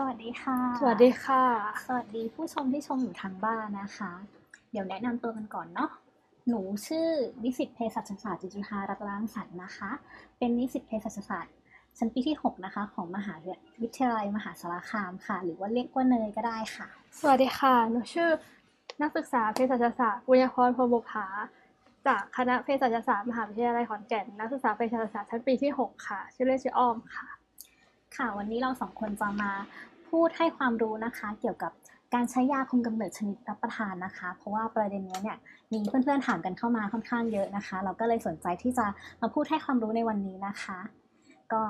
สวัสดีค่ะ สวัสดีค่ะ สวัสดีผู้ชมที่ชมอยู่ทางบ้านนะคะ เดี๋ยวแนะนำตัวกันก่อนเนาะ หนูชื่อนิสิตเภสัชศาสตร์จุฬารัตนรังสรรค์นะคะ เป็นนิสิตเภสัชศาสตร์ชั้นปีที่ 6 นะคะ ของมหาวิทยาลัยมหาสารคามค่ะ หรือว่าเรียกว่าเนยก็ได้ค่ะ สวัสดีค่ะ หนูชื่อนักศึกษาเภสัชศาสตร์ปุญญพรพรหมบุภาจากคณะเภสัชศาสตร์มหาวิทยาลัยขอนแก่น นักศึกษาเภสัชศาสตร์ชั้นปีที่ 6 ค่ะ ชื่อเล่นชื่ออ้อมค่ะ ค่ะวันนี้เราสองคนจะมาพูดให้ความรู้นะคะ เกี่ยวกับการใช้ยาคุมกำเนิดชนิดรับประทานนะคะ เพราะว่าประเด็นนี้เนี่ยมีเพื่อนๆถามกันเข้ามาค่อนข้างเยอะนะคะ เราก็เลยสนใจที่จะมาพูดให้ความรู้ในวันนี้นะคะ ก็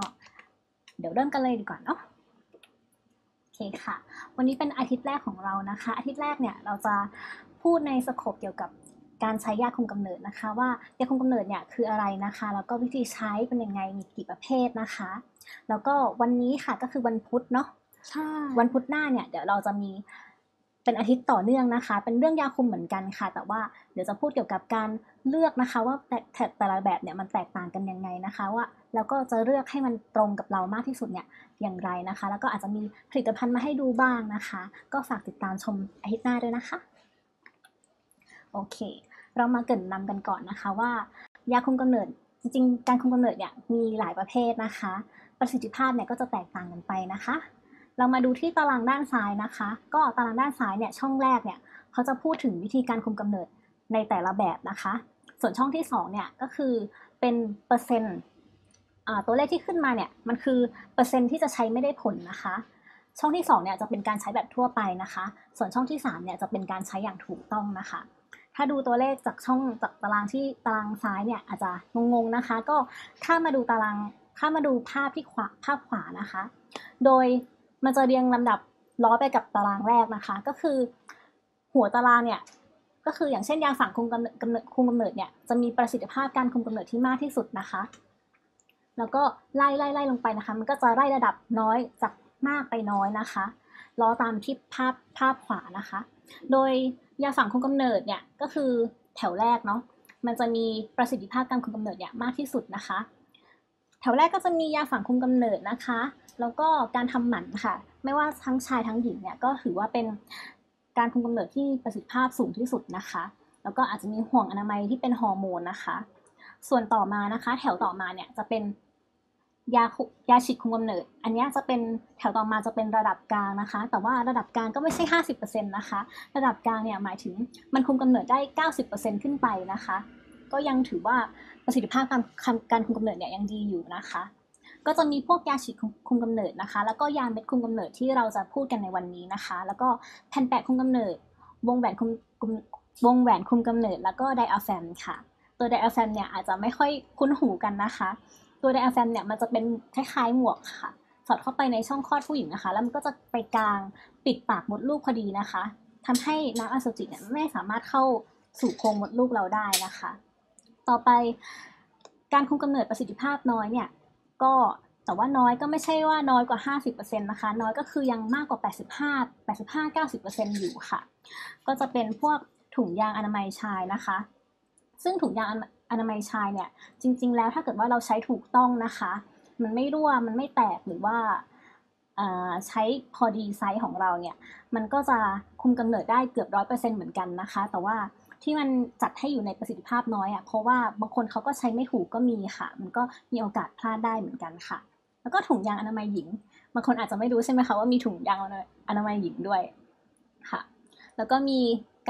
เดี๋ยวเริ่มกันเลยดีกว่าเนาะโอเคค่ะ วันนี้เป็นอาทิตย์แรกของเรานะคะ อาทิตย์แรกเนี่ยเราจะพูดในสโคปเกี่ยวกับการใช้ยาคุมกำเนิดนะคะ ว่ายาคุมกำเนิดเนี่ยคืออะไรนะคะแล้วก็วิธีใช้เป็นยังไงมีกี่ประเภทนะคะ แล้วก็วันนี้ค่ะก็คือวันพุธเนาะใช่วันพุธหน้าเนี่ยเดี๋ยวเราจะมีเป็นอาทิตย์ต่อเนื่องนะคะ เป็นเรื่องยาคุมเหมือนกันค่ะ แต่ว่าเดี๋ยวจะพูดเกี่ยวกับการเลือกนะคะ ว่าแต่แต่แต่ละแบบเนี่ยมันแตกต่างกันยังไงนะคะ ว่าแล้วก็จะเลือกให้มันตรงกับเรามากที่สุดเนี่ยอย่างไรนะคะ แล้วก็อาจจะมีผลิตภัณฑ์มาให้ดูบ้างนะคะ ก็ฝากติดตามชมอาทิตย์หน้าด้วยนะคะโอเค เรามาเกรินนำกันก่อนนะคะว่า ยาคุมกำเนิดจริงๆ การคุมกำเนิดเนี่ยมีหลายประเภทนะคะ ประสิทธิภาพเนี่ยก็จะแตกต่างกันไปนะคะ เรามาดูที่ตารางด้านซ้ายนะคะ ก็ตารางด้านซ้ายเนี่ยช่องแรกเนี่ยเขาจะพูดถึงวิธีการคุมกำเนิดในแต่ละแบบนะคะ ส่วนช่องที่2เนี่ยก็คือเป็นเปอร์เซ็นต์ตัวเลขที่ขึ้นมาเนี่ยมันคือเปอร์เซ็นต์ที่จะใช้ไม่ได้ผลนะคะ ช่องที่2เนี่ยจะเป็นการใช้แบบทั่วไปนะคะ ส่วนช่องที่3เนี่ยจะเป็นการใช้อย่างถูกต้องนะคะ ถ้าดูตัวเลขจากช่องจากตารางที่ตารางซ้ายเนี่ยอาจจะงงๆนะคะ ก็ถ้ามาดูตาราง ถ้ามาดูภาพที่ขวาภาพขวานะคะ โดยมันจะเรียงลำดับล้อไปกับตารางแรกนะคะ ก็คือหัวตารางเนี่ยก็คืออย่างเช่นยาฝังคุมกำเนิดกำเนิดคุมกำเนิดเนี่ยจะมีประสิทธิภาพการคุมกำเนิดที่มากที่สุดนะคะ แล้วก็ไล่ไล่ไล่ลงไปนะคะ มันก็จะไล่ระดับน้อยจากมากไปน้อยนะคะล้อตามที่ภาพภาพขวานะคะ โดยยาฝังคุมกำเนิดเนี่ยก็คือแถวแรกเนาะมันจะมีประสิทธิภาพการคุมกำเนิดเนี่ยมากที่สุดนะคะ แถวแรกก็จะมียาฝังคุมกำเนิดนะคะ แล้วก็การทำหมันค่ะ ไม่ว่าทั้งชายทั้งหญิงเนี่ยก็ถือว่าเป็นการคุมกำเนิดที่ประสิทธิภาพสูงที่สุดนะคะ แล้วก็อาจจะมีห่วงอนามัยที่เป็นฮอร์โมนนะคะ ส่วนต่อมานะคะ แถวต่อมาเนี่ยจะเป็นยายาฉีดคุมกำเนิด อันนี้จะเป็นแถวต่อมาจะเป็นระดับกลางนะคะ แต่ว่าระดับกลางก็ไม่ใช่ 50%นะคะ ระดับกลางเนี่ยหมายถึงมันคุมกำเนิดได้ 90%ขึ้นไปนะคะ ก็ยังถือว่าประสิทธิภาพการการคุมกำเนิดเนี่ยยังดีอยู่นะคะ ก็จะมีพวกยาฉีดคุมกำเนิดนะคะ แล้วก็ยาเม็ดคุมกำเนิดที่เราจะพูดกันในวันนี้นะคะ แล้วก็แผ่นแปะคุมกำเนิด วงแหวนคุมวงแหวนคุมกำเนิด แล้วก็ไดอะแฟมค่ะ ตัวไดอะแฟมเนี่ยอาจจะไม่ค่อยคุ้นหูกันนะคะ ตัวไดอะแฟมเนี่ยมันจะเป็นคล้ายๆหมวกค่ะสอดเข้าไปในช่องคลอดผู้หญิงนะคะ แล้วมันก็จะไปกลางปิดปากมดลูกพอดีนะคะทำให้น้ำอสุจิเนี่ยไม่สามารถเข้าสู่โพรงมดลูกเราได้นะคะ ต่อไปการคุมกำเนิดประสิทธิภาพน้อยเนี่ยก็แต่ว่าน้อยก็ไม่ใช่ว่าน้อยกว่า 50%นะคะ น้อยก็คือยังมากกว่า 85 85 90%อยู่ค่ะ ก็จะเป็นพวกถุงยางอนามัยชายนะคะ ซึ่งถุงยางอนามัยชายเนี่ยจริง ๆ แล้วถ้าเกิดว่าเราใช้ถูกต้องนะคะ มันไม่รั่วมันไม่แตกหรือว่าใช้พอดีไซส์ของเราเนี่ย มันก็จะคุมกำเนิดได้เกือบร้อยเปอร์เซ็นต์เหมือนกันนะคะ แต่ว่า ที่มันจัดให้อยู่ในประสิทธิภาพน้อยอะ่ะเพราะว่าบางคนเขาก็ใช้ไม่ถูกก็มีค่ะ มันก็มีโอกาสพลาดได้เหมือนกันค่ะ แล้วก็ถุงยางอนามัยหญิงบางคนอาจจะไม่รู้ใช่ไหมคะว่ามีถุงยางอนามัยหญิงด้วยค่ะ แล้วก็มี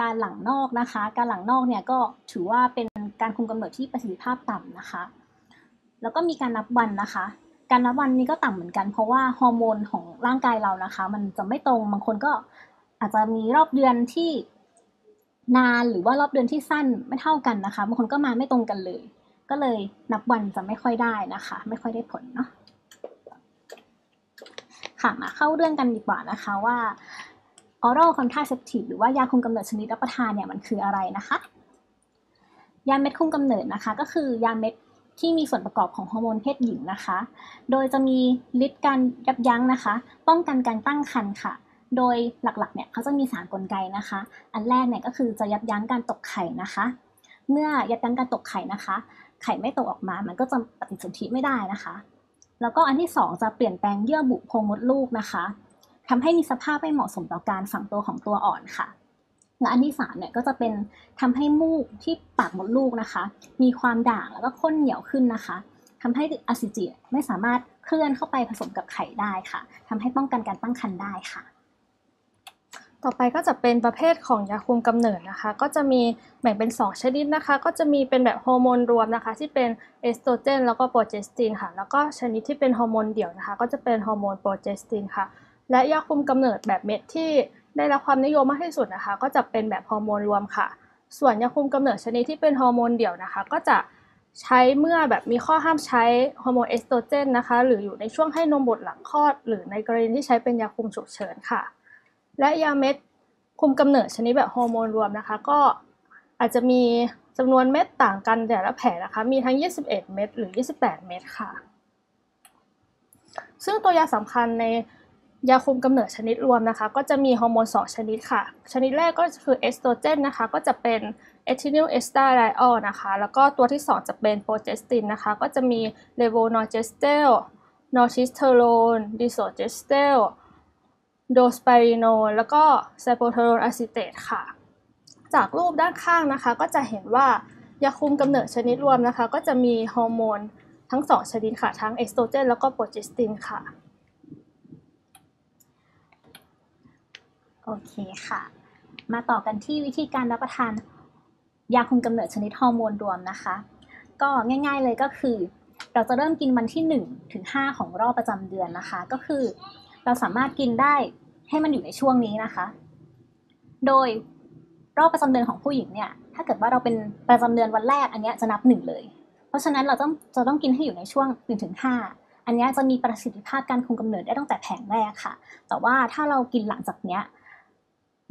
การหลังนอกนะคะ การหลังนอกเนี่ยก็ถือว่าเป็นการคุมกำเนิดที่ประสิทธิภาพต่ำนะคะ แล้วก็มีการนับวันนะคะ การนับวันนี้ก็ต่ำเหมือนกัน เพราะว่าฮอร์โมนของร่างกายเรานะคะ มันจะไม่ตรงบางคนก็อาจจะมีรอบเดือนที่ นานหรือว่ารอบเดือนที่สั้นไม่เท่ากันนะคะบางคนก็มาไม่ตรงกันเลย ก็เลยนับวันจะไม่ค่อยได้นะคะ ไม่ค่อยได้ผลเนาะค่ะมาเข้าเรื่องกันดีกว่านะคะว่า oral contraceptive หรือว่ายาคุมกำเนิดชนิดรับประทานเนี่ยมันคืออะไรนะคะ ยาเม็ดคุมกำเนิดนะคะ ก็คือยาเม็ดที่มีส่วนประกอบของฮอร์โมนเพศหญิงนะคะ โดยจะมีฤทธิ์การยับยั้งนะคะ ป้องกันการตั้งครรภ์ค่ะ โดยหลักๆเนี่ยเขาจะมีสารกลไกนะคะ อันแรกเนี่ยก็คือจะยับยั้งการตกไข่นะคะ เมื่อยับยั้งการตกไข่นะคะ ไข่ไม่ตกออกมา มันก็จะปฏิสนธิไม่ได้นะคะ แล้วก็อันที่ 2 จะเปลี่ยนแปลงเยื่อบุโพรงมดลูกนะคะทำให้มีสภาพไม่เหมาะสมต่อการฝังตัวของตัวอ่อนค่ะ และอันที่สามเนี่ยก็จะเป็นทำให้มูกที่ปากมดลูกนะคะ มีความด่างแล้วก็ข้นเหนียวขึ้นนะคะทำให้อสุจิไม่สามารถเคลื่อนเข้าไปผสมกับไข่ได้ค่ะทำให้ป้องกันการตั้งครรภ์ได้ค่ะ ต่อไปก็จะเป็นประเภทของยาคุมกำเนิดนะคะ ก็จะมีแบ่งเป็น 2 ชนิดนะคะ ก็จะมีเป็นแบบฮอร์โมนรวมนะคะ ที่เป็นเอสโตรเจนแล้วก็ progestin ค่ะ แล้วก็ชนิดที่เป็นฮอร์โมนเดี่ยวนะคะ ก็จะเป็นฮอร์โมน progestin ค่ะ และยาคุมกำเนิดแบบเม็ดที่ได้รับความนิยมมากที่สุดนะคะ ก็จะเป็นแบบฮอร์โมนรวมค่ะ ส่วนยาคุมกำเนิดชนิดที่เป็นฮอร์โมนเดี่ยวนะคะ ก็จะใช้เมื่อแบบมีข้อห้ามใช้ฮอร์โมนเอสโตรเจนนะคะ หรืออยู่ในช่วงให้นมบุตรหลังคลอด หรือในกรณีที่ใช้เป็นยาคุมฉุกเฉินค่ะ และยาเม็ดคุมกำเนิดชนิดแบบฮอร์โมนรวมนะคะ ก็อาจจะมีจำนวนเม็ดต่างกันแต่ละแผงนะคะ มีทั้ง 21 เม็ดหรือ 28 เม็ดค่ะ ซึ่งตัวยาสำคัญในยาคุมกำเนิดชนิดรวมนะคะ ก็จะมีฮอร์โมน 2 ชนิดค่ะ ชนิดแรกก็คือเอสโตรเจนนะคะ ก็จะเป็น ethinyl estradiol นะคะ แล้วก็ตัวที่ 2 จะเป็น progestin นะคะ ก็จะมี levonorgestrel norethisterone desogestrel drospirenone แล้วก็ cyproterone acetate ค่ะ จากรูปด้านข้างนะคะ ก็จะเห็นว่ายาคุมกำเนิดชนิดรวมนะคะ ก็จะมีฮอร์โมนทั้ง2ชนิดค่ะ ทั้งเอสโตรเจนแล้วก็ progestin ค่ะ โอเคค่ะ มาต่อกันที่วิธีการรับประทานยาคุมกำเนิดชนิดฮอร์โมนรวมนะคะ ก็ง่ายๆเลยก็คือ เราจะเริ่มกินวันที่ 1 ถึง 5 ของรอบประจำเดือนนะคะ ก็คือ เราสามารถกินได้ให้มันอยู่ในช่วงนี้นะคะ โดยรอบประจำเดือนของผู้หญิงเนี่ย ถ้าเกิดว่าเราเป็นประจำเดือนวันแรกอันนี้จะนับหนึ่งเลย เพราะฉะนั้นเราต้องจะต้องกินให้อยู่ในช่วง1ถึง5อันนี้จะมีประสิทธิภาพการคุมกำเนิดได้ตั้งแต่แผงแรกค่ะ แต่ว่าถ้าเรากินหลังจากเนี้ย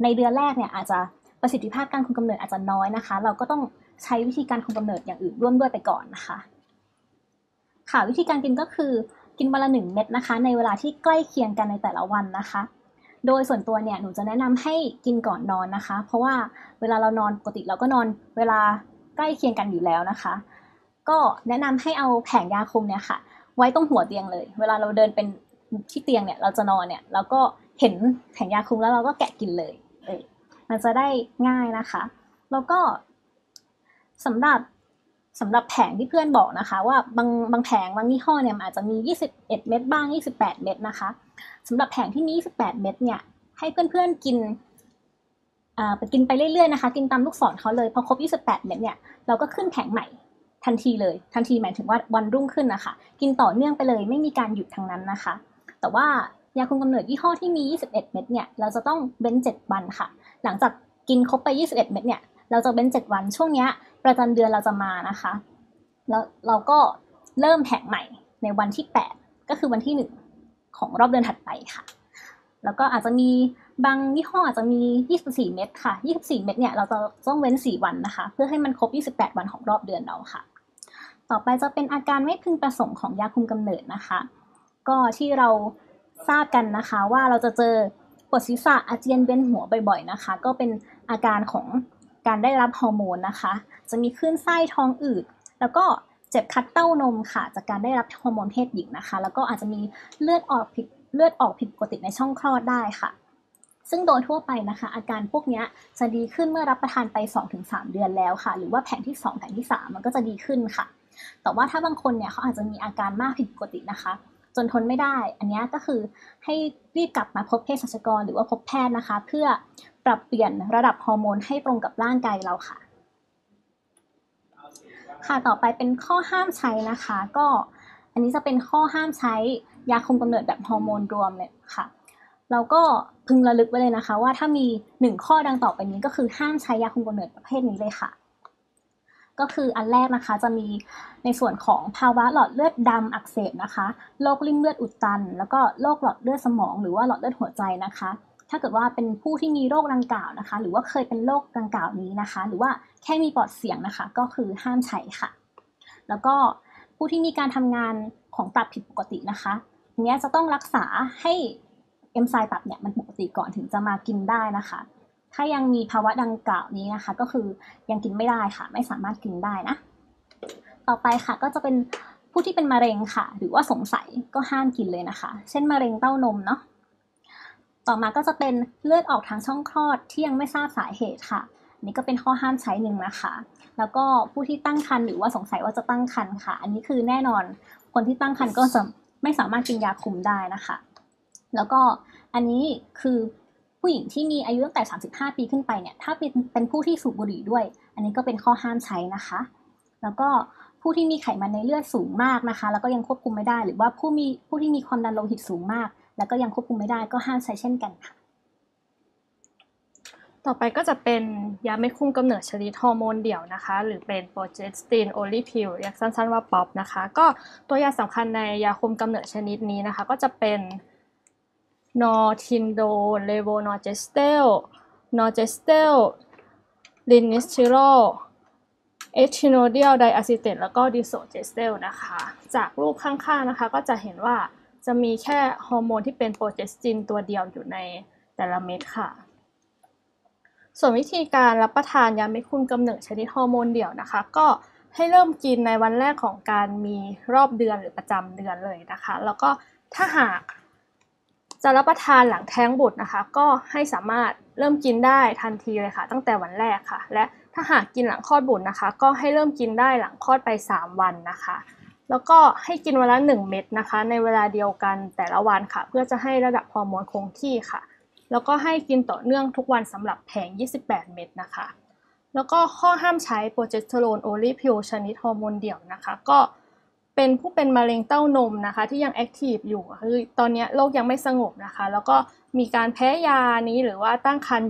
ในเดือนแรกเนี่ยอาจจะประสิทธิภาพการคุมกำเนิดอาจจะน้อยนะคะ เราก็ต้องใช้วิธีการคุมกำเนิดอย่างอื่นร่วมด้วยไปก่อนนะคะ ค่ะวิธีการกินก็คือ กินวันละหนึ่งเม็ดนะคะ ในเวลาที่ใกล้เคียงกันในแต่ละวันนะคะ โดยส่วนตัวเนี่ยหนูจะแนะนำให้กินก่อนนอนนะคะ เพราะว่าเวลาเรานอนปกติเราก็นอนเวลาใกล้เคียงกันอยู่แล้วนะคะ ก็แนะนำให้เอาแผงยาคุมเนี่ยค่ะ ไว้ตรงหัวเตียงเลย เวลาเราเดินเป็นที่เตียงเนี่ยเราจะนอนเนี่ยเราก็เห็นแผงยาคุมแล้วเราก็แกะกินเลยเออมันจะได้ง่ายนะคะ แล้วก็สำหรับ สำหรับแผงที่เพื่อนบอกนะคะ ว่าบางบางแผงบางยี่ห้อเนี่ยอาจจะมี 21 เม็ดบ้าง 28 เม็ดนะคะสำหรับแผงที่มี 28 เม็ดเนี่ยให้เพื่อนๆกินอ่าไปกินไปเรื่อยๆนะคะกินตามลูกศรเขาเลยพอครบ 28 เม็ดเนี่ยเราก็ขึ้นแผงใหม่ทันทีเลย ทันทีหมายถึงว่าวันรุ่งขึ้นนะคะกินต่อเนื่องไปเลยไม่มีการหยุดทางนั้นนะคะ แต่ว่ายาคุมกำเนิดยี่ห้อที่มี 21 เม็ดเนี่ยเราจะต้องเว้น 7 วันค่ะ หลังจากกินครบไป 21 เม็ดเนี่ย เราจะเว้น7 วันช่วงเนี้ยประจำเดือนเราจะมานะคะ แล้วเราก็เริ่มแผงใหม่ในวันที่ 8 ก็คือวันที่ 1 ของรอบเดือนถัดไปค่ะ แล้วก็อาจจะมีบางยี่ห้ออาจจะมี 24 เม็ดค่ะ 24 เม็ดเนี่ยเราจะต้องเว้น 4 วันนะคะ เพื่อให้มันครบ 28 วันของรอบเดือนเราค่ะ ต่อไปจะเป็นอาการไม่พึงประสงค์ของยาคุมกำเนิดนะคะ ก็ที่เราทราบกันนะคะว่าเราจะเจอปวดศีรษะอาเจียนเวียนหัวบ่อยๆนะคะ ก็เป็นอาการของ การได้รับฮอร์โมนนะคะ จะมีคลื่นไส้ท้องอืด แล้วก็เจ็บคัดเต้านมค่ะ จากการได้รับฮอร์โมนเพศหญิงนะคะ แล้วก็อาจจะมีเลือดออกผิดเลือดออกผิดปกติในช่องคลอดได้ค่ะ ซึ่งโดยทั่วไปนะคะ อาการพวกนี้จะดีขึ้นเมื่อรับประทานไป 2-3 เดือนแล้วค่ะ หรือว่าแผงที่ 2 แผงที่ 3 มันก็จะดีขึ้นค่ะ แต่ว่าถ้าบางคนเนี่ยเขาอาจจะมีอาการมากผิดปกตินะคะจนทนไม่ได้ อันนี้ก็คือให้รีบกลับมาพบเภสัชกรหรือว่าพบแพทย์นะคะ เพื่อ ปรับเปลี่ยนระดับฮอร์โมนให้ตรงกับร่างกายเราค่ะ ค่ะต่อไปเป็นข้อห้ามใช้นะคะ ก็อันนี้จะเป็นข้อห้ามใช้ยาคุมกำเนิดแบบฮอร์โมนรวมเนี่ยค่ะเราก็พึงระลึกไว้เลยนะคะ ว่าถ้ามีหนึ่งข้อดังต่อไปนี้ก็คือห้ามใช้ยาคุมกำเนิดประเภทนี้เลยค่ะ ก็คืออันแรกนะคะจะมีในส่วนของภาวะหลอดเลือดดำอักเสบนะคะโรคริ่มเลือดอุดตัน แล้วก็โรคหลอดเลือดสมอง หรือว่าหลอดเลือดหัวใจนะคะ ถ้าเกิดว่าเป็นผู้ที่มีโรคดังกล่าวนะคะ หรือว่าเคยเป็นโรคดังกล่าวนี้นะคะ หรือว่าแค่มีปอดเสียงนะคะ ก็คือห้ามใช้ค่ะ แล้วก็ผู้ที่มีการทำงานของตับผิดปกตินะคะอันนี้จะต้องรักษาให้เอนไซม์ตับเนี่ยมันปกติก่อนถึงจะมากินได้นะคะ ถ้ายังมีภาวะดังกล่าวนี้นะคะ ก็คือยังกินไม่ได้ค่ะ ไม่สามารถกินได้นะ ต่อไปค่ะก็จะเป็นผู้ที่เป็นมะเร็งค่ะ หรือว่าสงสัยก็ห้ามกินเลยนะคะ เช่นมะเร็งเต้านมเนาะ ต่อมาก็จะเป็นเลือดออกทางช่องคลอดที่ยังไม่ทราบสาเหตุค่ะนนี้ก็เป็นข้อห้ามใช้หนึ่งนะคะ แล้วก็ผู้ที่ตั้งครรภ์หรือว่าสงสัยว่าจะตั้งครรภ์ค่ะ อันนี้คือแน่นอนคนที่ตั้งครรภ์ก็จะไม่สามารถกินยาคุมได้นะคะ แล้วก็อันนี้คือผู้หญิงที่มีอายุตั้งแต่ 35 ปีขึ้นไปเนี่ย ถ้าเป็นเป็นผู้ที่สูบบุหรี่ด้วย อันนี้ก็เป็นข้อห้ามใช้นะคะ แล้วก็ผู้ที่มีไขมันในเลือดสูงมากนะคะ แล้วก็ยังควบคุมไม่ได้ หรือว่าผู้มีผู้ที่มีความดันโลหิตสูงมาก แล้วก็ยังควบคุมไม่ได้ก็ห้ามใช้เช่นกันค่ะ ต่อไปก็จะเป็นยาเม็ดคุมกำเนิดชนิดฮอร์โมนเดี่ยวนะคะ หรือเป็น progestin only pill เรียกสั้นๆว่าป๊อปนะคะ ก็ตัวยาสำคัญในยาคุมกำเนิดชนิดนี้นะคะ ก็จะเป็น norethindrone levonorgestrel norgestrel lynestrenol ethynodiol diacetate แล้วก็ desogestrel นะคะ จากรูปข้างๆนะคะ ก็จะเห็นว่า จะมีแค่ฮอร์โมนที่เป็นโปรเจสตินตัวเดียวอยู่ในแต่ละเม็ดค่ะ ส่วนวิธีการรับประทานยาไม่คุมกำเนิดชนิดฮอร์โมนเดี่ยวนะคะ ก็ให้เริ่มกินในวันแรกของการมีรอบเดือนหรือประจำเดือนเลยนะคะ แล้วก็ถ้าหากจะรับประทานหลังแท้งบุตรนะคะ ก็ให้สามารถเริ่มกินได้ทันทีเลยค่ะ ตั้งแต่วันแรกค่ะ และถ้าหากกินหลังคลอดบุตรนะคะ ก็ให้เริ่มกินได้หลังคลอดไป 3 วันนะคะ แล้วก็ให้กินวันละ1 เม็ดนะคะ ในเวลาเดียวกันแต่ละวันค่ะ เพื่อจะให้ระดับฮอร์โมนคงที่ค่ะ แล้วก็ให้กินต่อเนื่องทุกวันสำหรับแผง 28 เม็ดนะคะ แล้วก็ข้อห้ามใช้ progesterone only pill ชนิดฮอร์โมนเดี่ยวนะคะ ก็เป็นผู้เป็นมะเร็งเต้านมนะคะ ที่ยัง active อยู่คือตอนนี้โรคยังไม่สงบนะคะ แล้วก็มีการแพ้ยานี้หรือว่าตั้งครรภ์